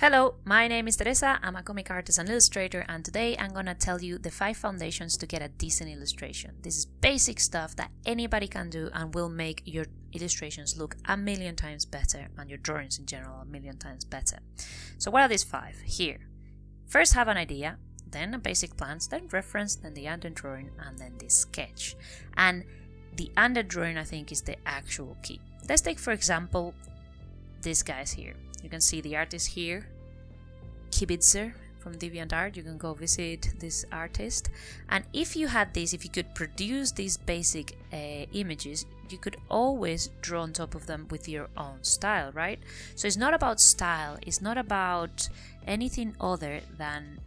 Hello, my name is Teresa. I'm a comic artist and illustrator, and today I'm gonna tell you the five foundations to get a decent illustration. This is basic stuff that anybody can do and will make your illustrations look a million times better and your drawings in general a million times better. So, what are these five? Here. First, have an idea, then a basic plans, then reference, then the under drawing, and then the sketch. And the under drawing, I think, is the actual key. Let's take, for example, these guys here. You can see the artist here, Kibitzer from DeviantArt. You can go visit this artist. And if you had this, if you could produce these basic uh, images, you could always draw on top of them with your own style, right? So it's not about style, it's not about anything other than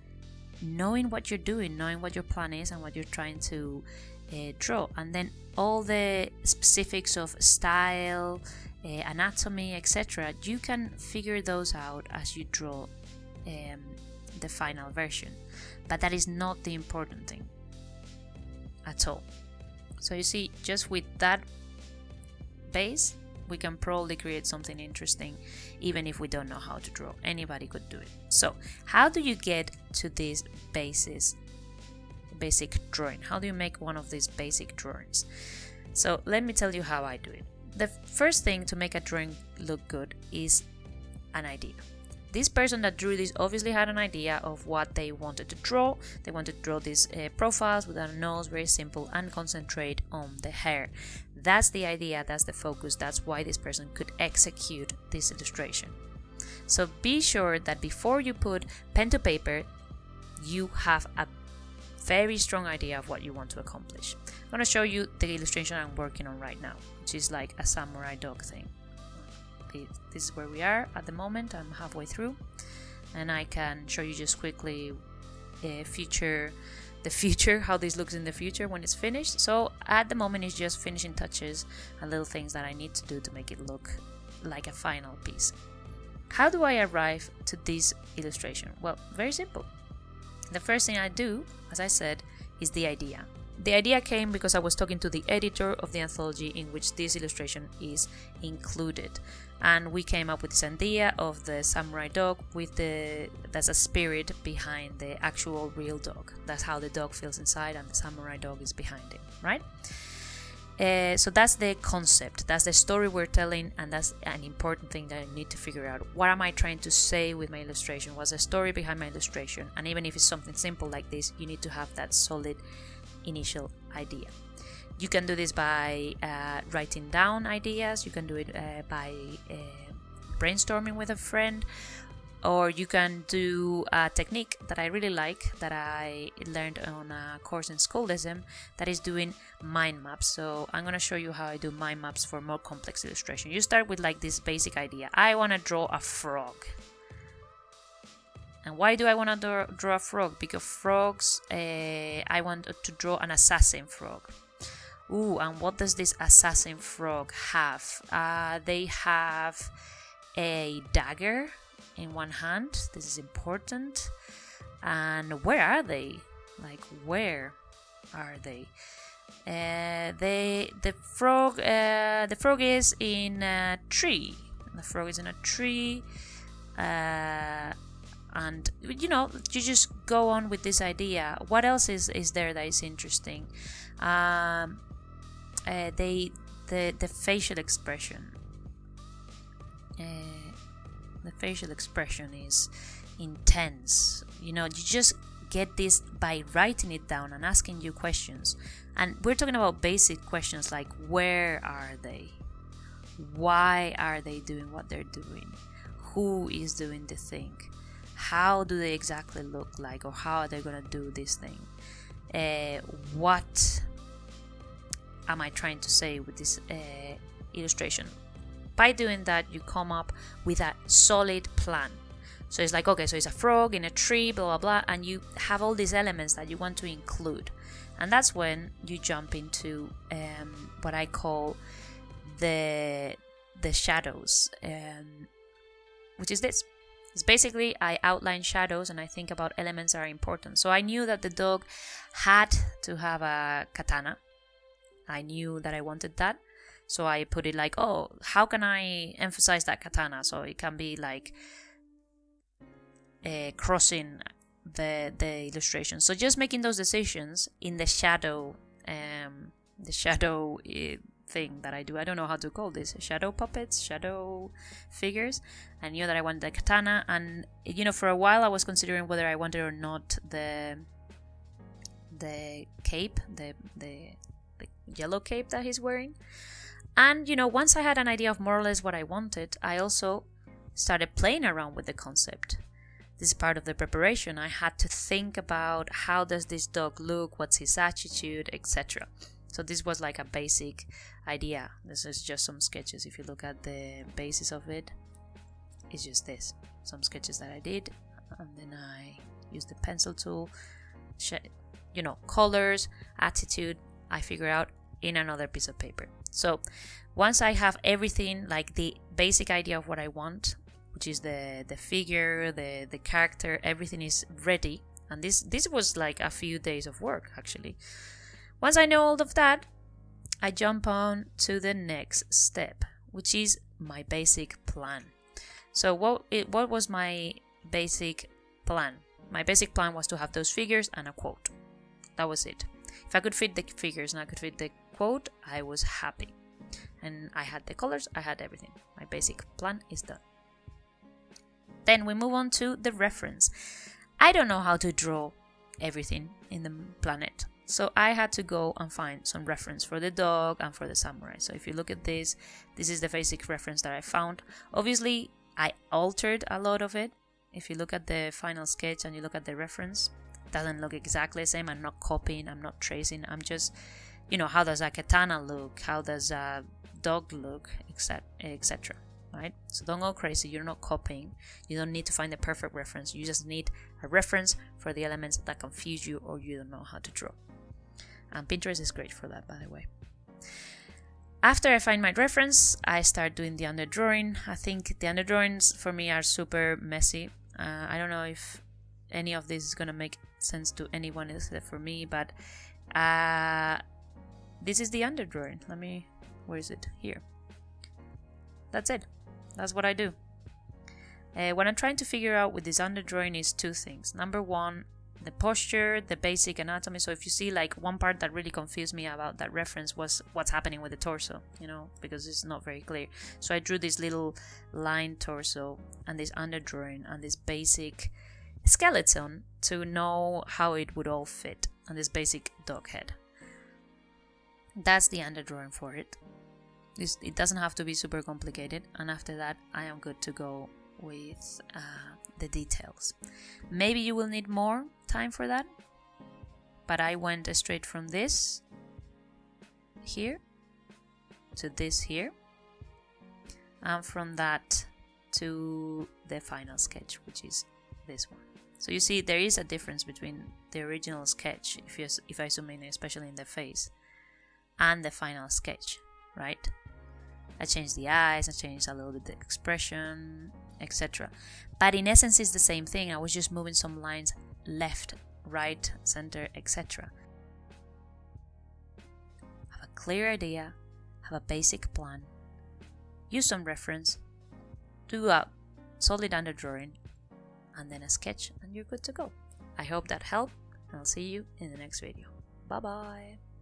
knowing what you're doing, knowing what your plan is and what you're trying to uh, draw. And then all the specifics of style, uh, anatomy, etc., you can figure those out as you draw um, the final version. But that is not the important thing at all. So you see, just with that base, we can probably create something interesting even if we don't know how to draw. Anybody could do it. So, how do you get to these bases? Basic drawing. How do you make one of these basic drawings? So, let me tell you how I do it. The first thing to make a drawing look good is an idea. This person that drew this obviously had an idea of what they wanted to draw. They wanted to draw these uh, profiles without a nose, very simple, and concentrate on the hair. That's the idea, that's the focus, that's why this person could execute this illustration. So be sure that before you put pen to paper, you have a very strong idea of what you want to accomplish. I'm going to show you the illustration I'm working on right now, which is like a samurai dog thing. This is where we are at the moment, I'm halfway through, and I can show you just quickly a future the future how this looks in the future when it's finished. So at the moment it's just finishing touches and little things that I need to do to make it look like a final piece. How do I arrive to this illustration? Well very simple. The first thing I do as I said is the idea. The idea came because I was talking to the editor of the anthology in which this illustration is included and we came up with this idea of the samurai dog with the that's a spirit behind the actual real dog. That's how the dog feels inside and the samurai dog is behind it right? Uh, so that's the concept. That's the story we're telling and that's an important thing that i need to figure out. What am i trying to say with my illustration? What's the story behind my illustration? And even if it's something simple like this you need to have that solid initial idea you can do this by uh, writing down ideas, you can do it uh, by uh, brainstorming with a friend, or you can do a technique that I really like that I learned on a course in Schoolism that is doing mind maps. So I'm going to show you how I do mind maps for more complex illustration. You start with like this basic idea. I want to draw a frog. And why do I want to draw a frog? Because frogs, uh, I want to draw an assassin frog. Ooh, and what does this assassin frog have? Uh, they have a dagger in one hand. This is important. And where are they? Like, where are they? Uh, they the frog uh, the frog is in a tree. The frog is in a tree. Uh, and you know you just go on with this idea what else is is there that is interesting um, uh, they the the facial expression uh, the facial expression is intense. You know you just get this by writing it down and asking you questions. And we're talking about basic questions like where are they? Why are they doing what they're doing? Who is doing the thing? How do they exactly look like? Or how are they to do this thing? Uh, what am I trying to say with this uh, illustration? By doing that, you come up with a solid plan. So it's like, okay, so it's a frog in a tree, blah, blah, blah, and you have all these elements that you want to include. And that's when you jump into um, what I call the the shadows, um, which is this. It's basically I outline shadows and I think about elements that are important. So I knew that the dog had to have a katana I knew that I wanted that. So I put it like, oh, how can I emphasize that katana? So it can be like uh, crossing the the illustration. So just making those decisions in the shadow, um, the shadow uh, thing that I do. I don't know how to call this shadow puppets, shadow figures. I knew that I wanted the katana, and you know, for a while I was considering whether I wanted or not the the cape, the the, the yellow cape that he's wearing. And you know, once I had an idea of more or less what I wanted, I also started playing around with the concept. This is part of the preparation. I had to think about how does this dog look, what's his attitude, etc. So this was like a basic idea. This is just some sketches. If you look at the basis of it, it's just this. Some sketches that I did, and then I used the pencil tool, you know, colors, attitude. I figure out in another piece of paper. So once I have everything, like the basic idea of what I want, which is the the figure, the the character, everything is ready. And this this was like a few days of work actually. Once I know all of that, I jump on to the next step, which is my basic plan. So what it, what was my basic plan? My basic plan was to have those figures and a quote. That was it. If I could fit the figures and I could fit the quote, I was happy. And I had the colors, I had everything. My basic plan is done. Then we move on to the reference. I don't know how to draw everything in the planet. So I had to go and find some reference for the dog and for the samurai. So if you look at this, this is the basic reference that I found. Obviously, I altered a lot of it. If you look at the final sketch and you look at the reference, doesn't look exactly the same. I'm not copying, I'm not tracing. I'm just, you know, how does a katana look? How does a dog look? Etc. etc. Right? So don't go crazy. You're not copying. You don't need to find the perfect reference. You just need a reference for the elements that confuse you or you don't know how to draw. And Pinterest is great for that, by the way. After I find my reference, I start doing the underdrawing. I think the underdrawings for me are super messy. Uh, I don't know if any of this is gonna make sense to anyone except for me, but uh, this is the underdrawing. Let me, where is it? Here. That's it. That's what I do. Uh, what I'm trying to figure out with this underdrawing is two things. Number one, the posture, the basic anatomy. So if you see like one part that really confused me about that reference was what's happening with the torso, you know, because it's not very clear. So I drew this little line torso and this underdrawing and this basic skeleton to know how it would all fit on this basic dog head. That's the underdrawing for it. It doesn't have to be super complicated, and after that, I am good to go with uh, the details. Maybe you will need more time for that, but I went straight from this here to this here, and from that to the final sketch, which is this one. So you see there is a difference between the original sketch, if, you, if I zoom in, especially in the face, and the final sketch, right? I changed the eyes, I changed a little bit the expression, etc. But in essence, it's the same thing. I was just moving some lines left, right, center, etc. Have a clear idea, have a basic plan, use some reference, do a solid underdrawing, and then a sketch, and you're good to go. I hope that helped, and I'll see you in the next video. Bye bye.